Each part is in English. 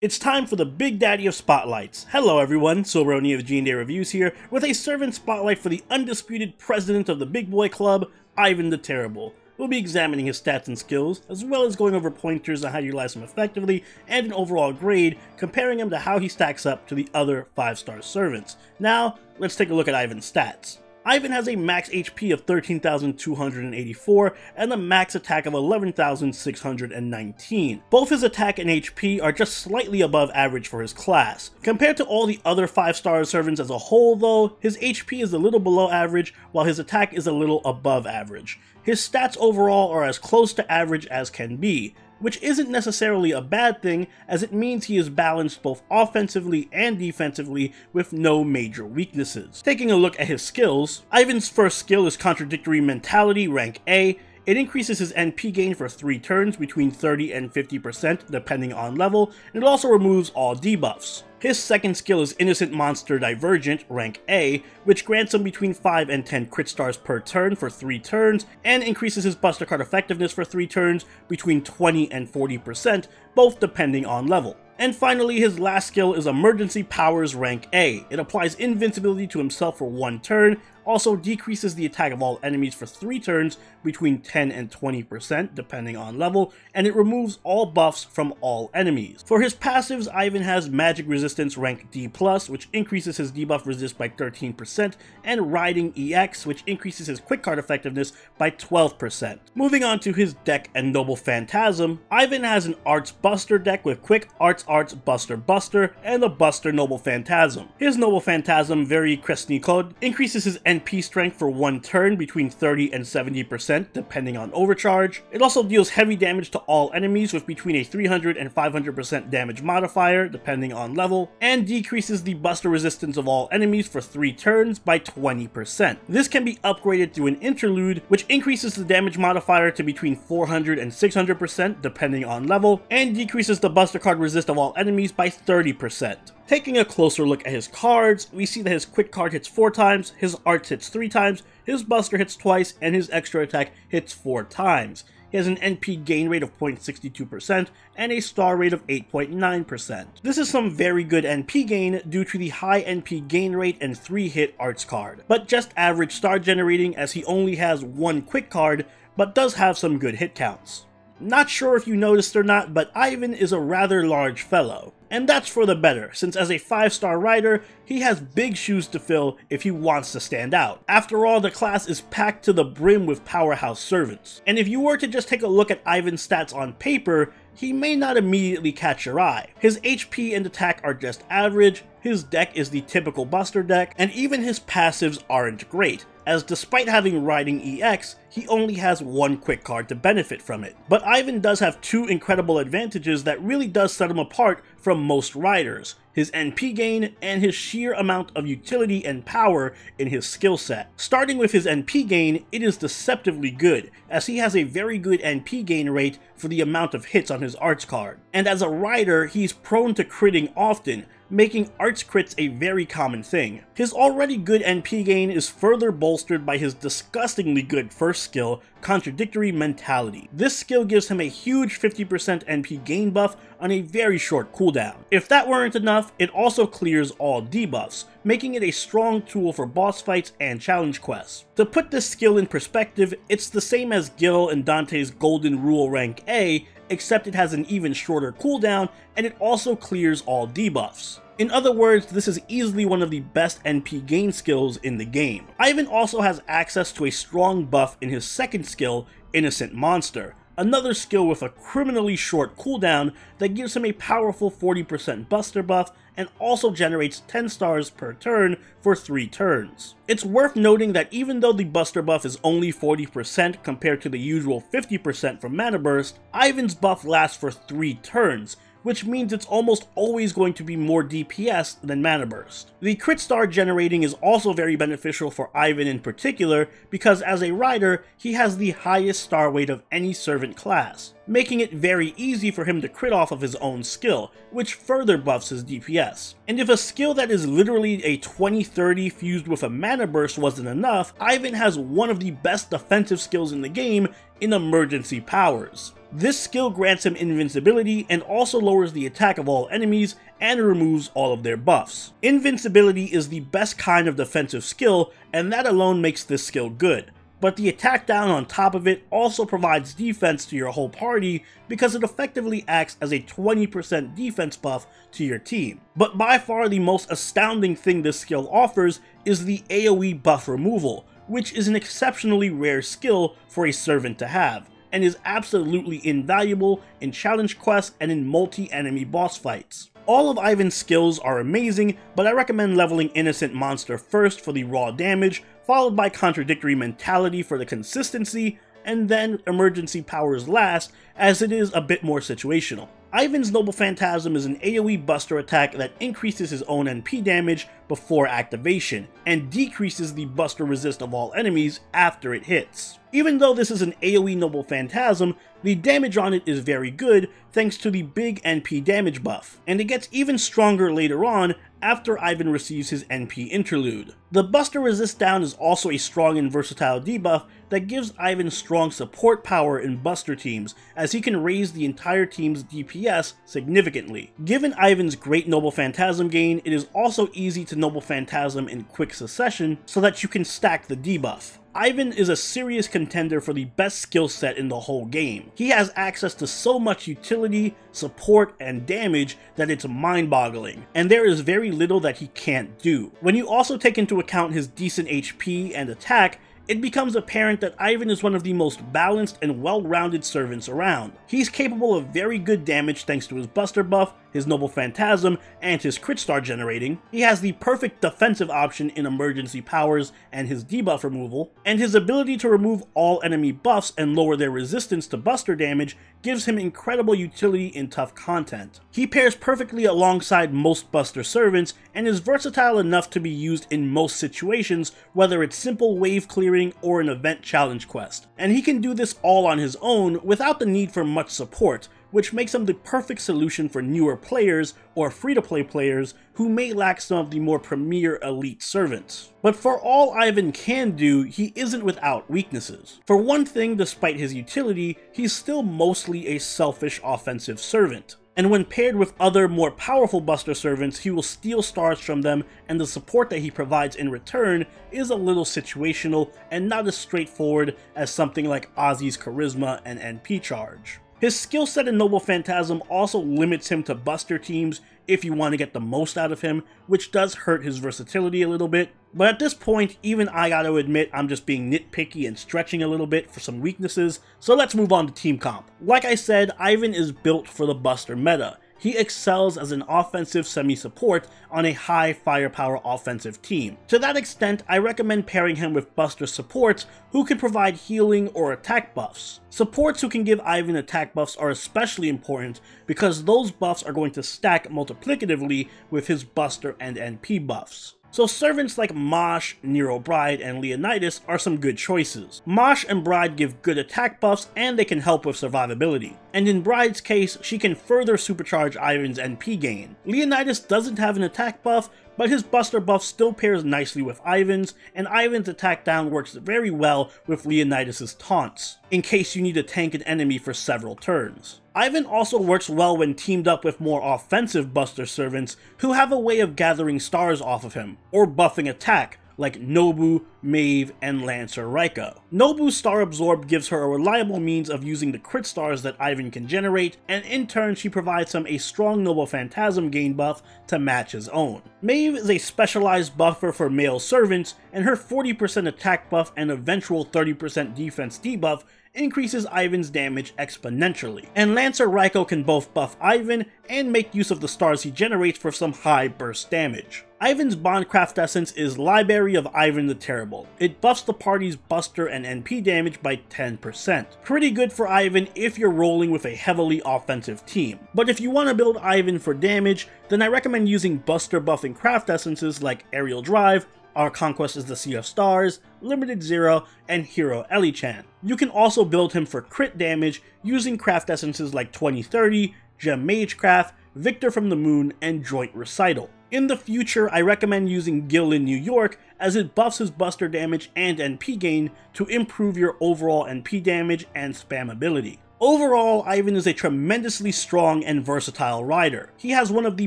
It's time for the Big Daddy of Spotlights. Hello everyone, Silveroni of G&A Reviews here, with a servant spotlight for the undisputed president of the Big Boy Club, Ivan the Terrible. We'll be examining his stats and skills, as well as going over pointers on how to utilize him effectively, and an overall grade, comparing him to how he stacks up to the other 5-star servants. Now, let's take a look at Ivan's stats. Ivan has a max HP of 13,284 and a max attack of 11,619. Both his attack and HP are just slightly above average for his class. Compared to all the other 5-star servants as a whole though, his HP is a little below average while his attack is a little above average. His stats overall are as close to average as can be, which isn't necessarily a bad thing as it means he is balanced both offensively and defensively with no major weaknesses. Taking a look at his skills, Ivan's first skill is Contradictory Mentality, rank A, it increases his NP gain for 3 turns between 30 and 50% depending on level, and it also removes all debuffs. His second skill is Innocent Monster Divergent, rank A, which grants him between 5 and 10 crit stars per turn for 3 turns, and increases his Buster Card effectiveness for 3 turns between 20 and 40%, both depending on level. And finally, his last skill is Emergency Powers rank A. It applies invincibility to himself for one turn, also decreases the attack of all enemies for 3 turns between 10 and 20% depending on level, and it removes all buffs from all enemies. For his passives, Ivan has Magic Resistance rank D+, which increases his debuff resist by 13%, and Riding EX, which increases his quick card effectiveness by 12%. Moving on to his deck and Noble Phantasm, Ivan has an Arts Buster deck with Quick Arts Arts Buster Buster and a Buster Noble Phantasm. His Noble Phantasm, Velikiy Krestnyy Khod, increases his NP strength for one turn between 30 and 70% depending on overcharge. It also deals heavy damage to all enemies with between a 300 and 500% damage modifier depending on level, and decreases the buster resistance of all enemies for 3 turns by 20%. This can be upgraded through an interlude, which increases the damage modifier to between 400 and 600% depending on level, and decreases the buster card resist of all enemies by 30%. Taking a closer look at his cards, we see that his quick card hits 4 times, his arts hits 3 times, his buster hits twice, and his extra attack hits 4 times. He has an NP gain rate of 0.62% and a star rate of 8.9%. This is some very good NP gain due to the high NP gain rate and 3 hit arts card, but just average star generating as he only has one quick card, but does have some good hit counts. Not sure if you noticed or not, but Ivan is a rather large fellow. And that's for the better, since as a 5-star rider, he has big shoes to fill if he wants to stand out. After all, the class is packed to the brim with powerhouse servants. And if you were to just take a look at Ivan's stats on paper, he may not immediately catch your eye. His HP and attack are just average, his deck is the typical Buster deck, and even his passives aren't great, as despite having Riding EX, he only has one quick card to benefit from it. But Ivan does have two incredible advantages that really does set him apart from most riders, his NP gain and his sheer amount of utility and power in his skill set. Starting with his NP gain, it is deceptively good, as he has a very good NP gain rate for the amount of hits on his arts card. And as a rider, he's prone to critting often, making arts crits a very common thing. His already good NP gain is further bolstered by his disgustingly good first skill, Contradictory Mentality. This skill gives him a huge 50% NP gain buff on a very short cooldown. If that weren't enough, it also clears all debuffs, making it a strong tool for boss fights and challenge quests. To put this skill in perspective, it's the same as Gil and Dante's Golden Rule rank A, except it has an even shorter cooldown and it also clears all debuffs. In other words, this is easily one of the best NP gain skills in the game. Ivan also has access to a strong buff in his second skill, Innocent Monster, another skill with a criminally short cooldown that gives him a powerful 40% buster buff and also generates 10 stars per turn for 3 turns. It's worth noting that even though the buster buff is only 40% compared to the usual 50% from Mana Burst, Ivan's buff lasts for 3 turns, which means it's almost always going to be more DPS than Mana Burst. The crit star generating is also very beneficial for Ivan in particular, because as a rider, he has the highest star weight of any servant class. Making it very easy for him to crit off of his own skill, which further buffs his DPS. And if a skill that is literally a 20-30 fused with a mana burst wasn't enough, Ivan has one of the best defensive skills in the game in emergency powers. This skill grants him invincibility and also lowers the attack of all enemies and removes all of their buffs. Invincibility is the best kind of defensive skill and that alone makes this skill good but the attack down on top of it also provides defense to your whole party because it effectively acts as a 20% defense buff to your team. But by far the most astounding thing this skill offers is the AoE buff removal, which is an exceptionally rare skill for a servant to have, and is absolutely invaluable in challenge quests and in multi-enemy boss fights. All of Ivan's skills are amazing, but I recommend leveling Innocent Monster first for the raw damage, followed by Contradictory Mentality for the consistency, and then Emergency Powers last, as it is a bit more situational. Ivan's Noble Phantasm is an AoE buster attack that increases his own NP damage before activation, and decreases the buster resist of all enemies after it hits. Even though this is an AoE Noble Phantasm, the damage on it is very good thanks to the big NP damage buff, and it gets even stronger later on after Ivan receives his NP interlude. The Buster Resist down is also a strong and versatile debuff that gives Ivan strong support power in Buster teams, as he can raise the entire team's DPS significantly. Given Ivan's great Noble Phantasm gain, it is also easy to Noble Phantasm in quick succession so that you can stack the debuff. Ivan is a serious contender for the best skill set in the whole game. He has access to so much utility, support, and damage that it's mind-boggling, and there is very little that he can't do. When you also take into account his decent HP and attack, it becomes apparent that Ivan is one of the most balanced and well-rounded servants around. He's capable of very good damage thanks to his Buster buff, his Noble Phantasm, and his crit star generating. He has the perfect defensive option in emergency powers and his debuff removal, and his ability to remove all enemy buffs and lower their resistance to Buster damage gives him incredible utility in tough content. He pairs perfectly alongside most Buster servants and is versatile enough to be used in most situations, whether it's simple wave clearing or an event challenge quest. And he can do this all on his own without the need for much support, which makes him the perfect solution for newer players or free-to-play players who may lack some of the more premier elite servants. But for all Ivan can do, he isn't without weaknesses. For one thing, despite his utility, he's still mostly a selfish offensive servant and when paired with other more powerful Buster servants, he will steal stars from them, and the support that he provides in return is a little situational and not as straightforward as something like Ozzy's charisma and NP charge. His skill set in Noble Phantasm also limits him to Buster teams if you want to get the most out of him, which does hurt his versatility a little bit. But at this point, even I gotta admit I'm just being nitpicky and stretching a little bit for some weaknesses, so let's move on to team comp. Like I said, Ivan is built for the Buster meta, he excels as an offensive semi-support on a high firepower offensive team. To that extent, I recommend pairing him with Buster supports who can provide healing or attack buffs. Supports who can give Ivan attack buffs are especially important because those buffs are going to stack multiplicatively with his Buster and NP buffs. So servants like Mash, Nero Bride, and Leonidas are some good choices. Mash and Bride give good attack buffs and they can help with survivability. And in Bride's case, she can further supercharge Ivan's NP gain. Leonidas doesn't have an attack buff, but his Buster buff still pairs nicely with Ivan's, and Ivan's attack down works very well with Leonidas' taunts, in case you need to tank an enemy for several turns. Ivan also works well when teamed up with more offensive Buster servants who have a way of gathering stars off of him, or buffing attack, like Nobu, Maeve, and Lancer Raikou. Nobu's Star Absorb gives her a reliable means of using the crit stars that Ivan can generate, and in turn she provides him a strong Noble Phantasm gain buff to match his own. Maeve is a specialized buffer for male servants, and her 40% attack buff and eventual 30% defense debuff increases Ivan's damage exponentially. And Lancer Raikou can both buff Ivan and make use of the stars he generates for some high burst damage. Ivan's Bondcraft Essence is Library of Ivan the Terrible. It buffs the party's Buster and NP damage by 10%. Pretty good for Ivan if you're rolling with a heavily offensive team. But if you want to build Ivan for damage, then I recommend using Buster buffing craft essences like Aerial Drive, Our conquest is the Sea of Stars, Limited Zero, and Hero Ellie-chan. You can also build him for crit damage using craft essences like 2030, Gem Magecraft, Victor from the Moon, and Joint Recital. In the future, I recommend using Gil in New York as it buffs his buster damage and NP gain to improve your overall NP damage and spammability. Overall, Ivan is a tremendously strong and versatile rider. He has one of the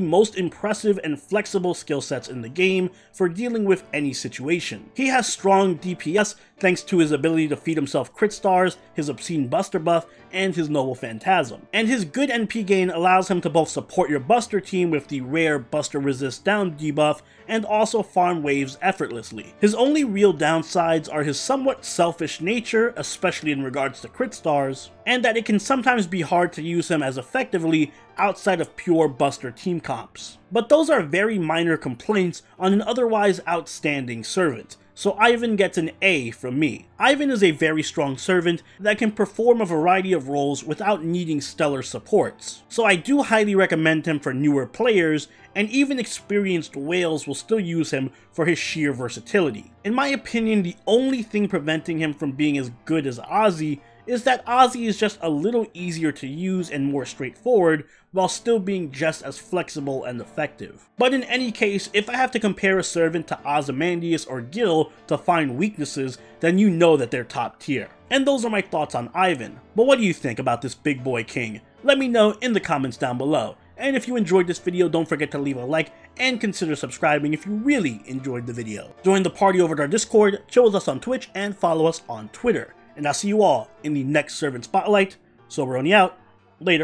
most impressive and flexible skill sets in the game for dealing with any situation. He has strong DPS thanks to his ability to feed himself crit stars, his obscene buster buff, and his noble phantasm. And his good NP gain allows him to both support your buster team with the rare buster resist down debuff, and also farm waves effortlessly. His only real downsides are his somewhat selfish nature, especially in regards to crit stars, and that it can sometimes be hard to use him as effectively outside of pure Buster team comps. But those are very minor complaints on an otherwise outstanding servant, so Ivan gets an A from me. Ivan is a very strong servant that can perform a variety of roles without needing stellar supports, so I do highly recommend him for newer players, and even experienced whales will still use him for his sheer versatility. In my opinion, the only thing preventing him from being as good as Ozzy is that Ozzy is just a little easier to use and more straightforward, while still being just as flexible and effective. But in any case, if I have to compare a servant to Ozymandias or Gil to find weaknesses, then you know that they're top tier. And those are my thoughts on Ivan. But what do you think about this big boy king? Let me know in the comments down below. And if you enjoyed this video, don't forget to leave a like and consider subscribing if you really enjoyed the video. Join the party over at our Discord, chill with us on Twitch, and follow us on Twitter and I'll see you all in the next Servant Spotlight. Silveroni out. Later.